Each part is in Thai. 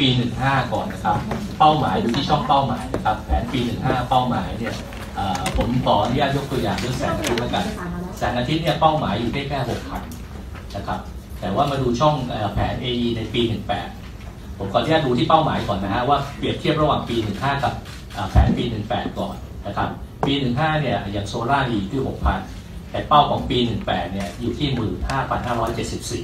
ปี 15 ก่อนนะครับ เป้าหมายดูที่ช่องเป้าหมายนะครับ แผนปี 15 เป้าหมายเนี่ยผมขออนุญาตยกตัวอย่างเรื่องแสงอาทิตย์แล้วกันแสงอาทิตย์เนี่ยเป้าหมายอยู่ได้แค่6,000นะครับ แต่ว่ามาดูช่องแผน AE ในปี 18 ผมขออนุญาตดูที่เป้าหมายก่อนนะฮะว่าเปรียบเทียบระหว่างปี 15 กับแผนปี 18 ก่อนนะครับ ปี 15 เนี่ยอย่างโซล่าร์อยู่ที่6,000 แต่เป้าของปี 18 เนี่ยอยู่ที่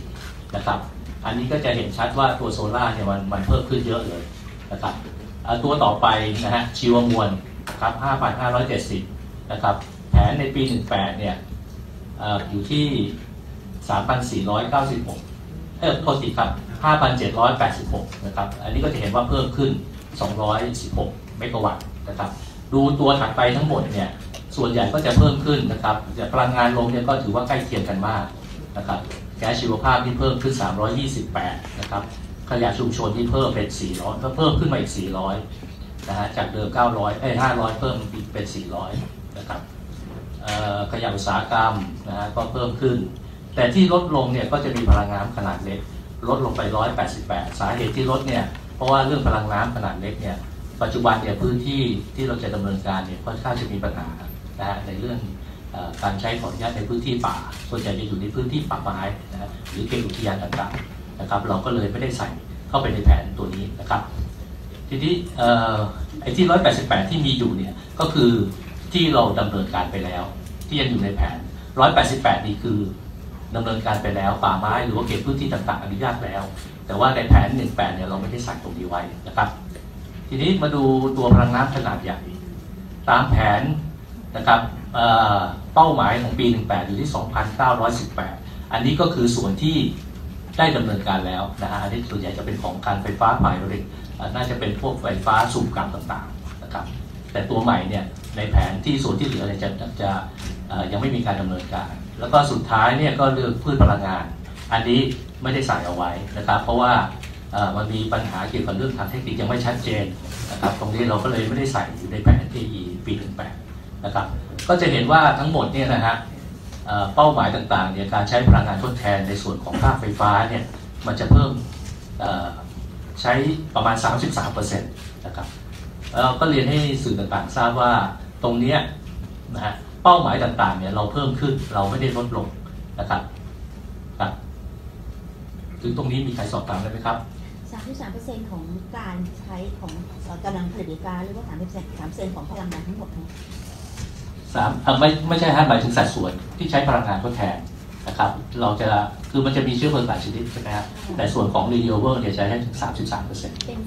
15,574 นะครับ อันนี้ก็จะเห็นชัดว่าตัวโซล่าเนี่ยมันมันเพิ่มขึ้นเยอะเลยนะครับตัวต่อไปนะฮะชีวมวลครับ5,570 นะครับ แผนในปี 18 เนี่ยออยู่ที่ 3,496 เออโทษทีครับ 5,786 นะครับ อันนี้ก็จะเห็นว่าเพิ่มขึ้น 216 เมกะวัตต์นะครับ ดูตัวถัดไปทั้งหมดเนี่ย ส่วนใหญ่ก็จะเพิ่มขึ้นนะครับแต่พลังงานลมเนี่ยก็ถือว่าใกล้เคียงกันมากนะครับ แก๊สชีวภาพที่เพิ่มขึ้น 328 นะครับ ขยะชุมชนที่เพิ่มเป็น 400 ก็เพิ่มขึ้นมาอีก 400 นะฮะ จากเดิม 900 เอ้ย 500 เพิ่มเป็น 400 นะครับขยะอุตสาหกรรมนะฮะก็เพิ่มขึ้น แต่ที่ลดลงเนี่ยก็จะมีพลังงานขนาดเล็ก ลดลงไป 188 สาเหตุที่ลดเนี่ย เพราะว่าเรื่องพลังน้ำขนาดเล็กเนี่ย ปัจจุบันเนี่ยพื้นที่ที่เราจะดำเนินการเนี่ยค่อนข้างจะมีปัญหานะฮะในเรื่อง การใช้ขออนุญาตในพื้นที่ป่า ส่วนใหญ่จะอยู่ในพื้นที่ป่าไม้นะหรือเขตอุทยานต่างๆนะครับ เราก็เลยไม่ได้ใส่เข้าไปในแผนตัวนี้นะครับ ทีนี้เอ่อไอ้ที่ 188 ที่มีอยู่เนี่ยก็คือที่เราดำเนินการไปแล้ว ที่ยังอยู่ในแผน 188 นี่คือดำเนินการไปแล้วป่าไม้หรือว่าเขตพื้นที่ต่างๆ อนุญาตแล้ว แต่ว่าในแผน 18 เนี่ยเราไม่ได้ใส่ตรงนี้ไว้นะครับ ทีนี้มาดูตัวพลังน้ำขนาดใหญ่ตามแผน นะครับเป้าหมายของปี 18 อยู่ที่ 2,918 อันนี้ก็คือส่วนที่ได้ดำเนินการแล้วนะฮะอันนี้ส่วนใหญ่จะเป็นของการไฟฟ้าฝ่ายผลิตน่าจะเป็นพวกไฟฟ้าสูบกลับต่างๆนะครับแต่ตัวใหม่เนี่ยในแผนที่ส่วนที่เหลือจะจะจะยังไม่มีการดำเนินการ แล้วก็สุดท้ายเนี่ยก็เรื่องพืชพลังงาน อันนี้ไม่ได้ใส่เอาไว้นะครับ เพราะว่ามันมีปัญหาเกี่ยวกับเรื่องทางเทคนิคยังไม่ชัดเจนนะครับตรงนี้เราก็เลยไม่ได้ใส่อยู่ในแผนที่ปี 18 นะครับก็จะเห็นว่าทั้งหมดเนี่ยนะฮะเอ่อเป้าหมายต่างๆเนี่ยการใช้พลังงานทดแทนในส่วนของค่าไฟฟ้าเนี่ยมันจะเพิ่มใช้ประมาณ 33%นะครับเราก็เรียนให้สื่อต่างๆ ทราบว่าตรงเนี้ยนะฮะเป้าหมายต่างๆเนี่ยเราเพิ่มขึ้นเราไม่ได้ลดลงนะครับครับถึงตรงนี้มีใครสอบถามได้ไหมครับ33%ของการใช้ของกำลังผลิตไฟฟ้าหรือว่า 33%ของพลังงานทั้งหมดทั้ง สามเอ่อไม่ไม่ใช่ฮะหมายถึงสัดส่วนที่ใช้พลังงานทดแทนนะครับ เราจะคือมันจะมีเชื้อเพลิงหลายชนิดใช่ไหมฮะแต่ส่วนของ renewable เนี่ยใช้ให้ถึง 33%เป็น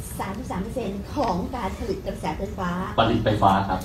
33%ของการผลิตกระแสไฟฟ้าผลิตไฟฟ้าครับ